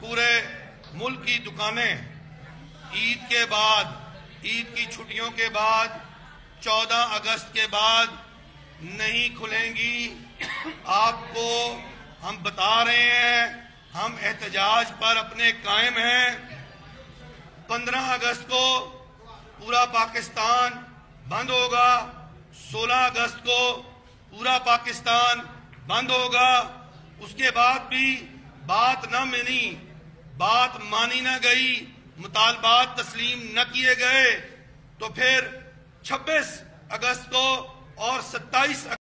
پورے ملک کی دکانیں عید کے بعد، عید کی چھٹیوں کے بعد، چودہ اگست کے بعد نہیں کھلیں گی۔ آپ کو ہم بتا رہے ہیں، ہم احتجاج پر اپنے قائم ہیں۔ پندرہ اگست کو پورا پاکستان بند ہوگا۔ سولہ اگست کو پورا پاکستان بند ہوگا۔ اس کے بعد بھی بات نہ منی بات مانی نہ گئی، مطالبات تسلیم نہ کیے گئے، تو پھر چھبیس اگست کو اور ستائیس